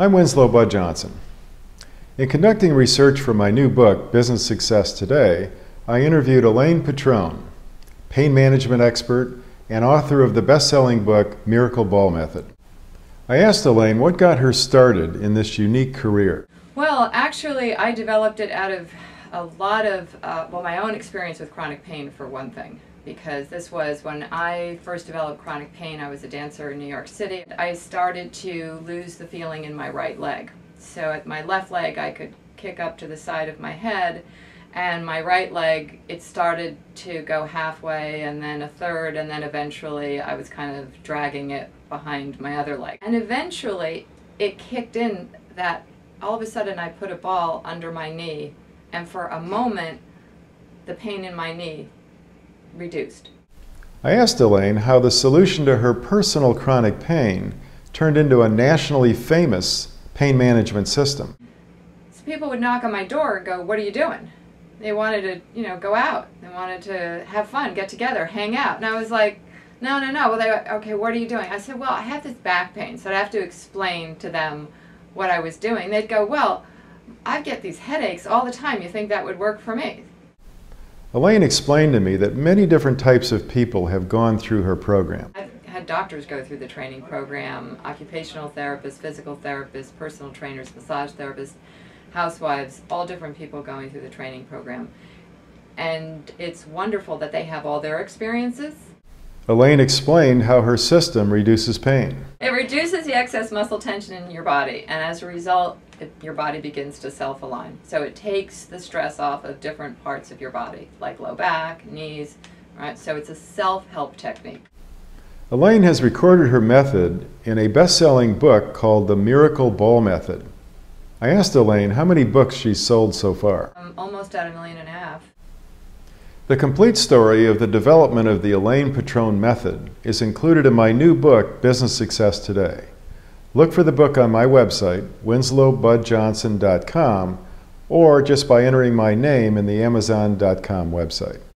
I'm Winslow Bud Johnson. In conducting research for my new book, Business Success Today, I interviewed Elaine Petrone, pain management expert and author of the best-selling book, Miracle Ball Method. I asked Elaine what got her started in this unique career. Well, actually, I developed it out of a lot of, uh, well, my own experience with chronic pain, for one thing because this was when I first developed chronic pain. I was a dancer in New York City. I started to lose the feeling in my right leg. So at my left leg, I could kick up to the side of my head, and my right leg, it started to go halfway, and then a third, and then eventually I was kind of dragging it behind my other leg. And eventually, it kicked in that all of a sudden I put a ball under my knee, and for a moment, the pain in my knee reduced. I asked Elaine how the solution to her personal chronic pain turned into a nationally famous pain management system. So people would knock on my door and go, what are you doing? They wanted to, you know, go out. They wanted to have fun, get together, hang out. And I was like, no, no, no. Well, they went, okay, what are you doing? I said, well, I have this back pain, so I'd have to explain to them what I was doing. They'd go, well, I get these headaches all the time. You think that would work for me? Elaine explained to me that many different types of people have gone through her program. I've had doctors go through the training program, occupational therapists, physical therapists, personal trainers, massage therapists, housewives, all different people going through the training program. And it's wonderful that they have all their experiences Elaine explained how her system reduces pain. It reduces the excess muscle tension in your body, and as a result, it, your body begins to self align. So it takes the stress off of different parts of your body, like low back, knees, right? So it's a self help technique. Elaine has recorded her method in a best selling book called The Miracle Ball Method. I asked Elaine how many books she's sold so far. I'm almost at a million and a half. The complete story of the development of the Elaine Petrone method is included in my new book, Business Success Today. Look for the book on my website, winslowbudjohnson.com, or just by entering my name in the Amazon.com website.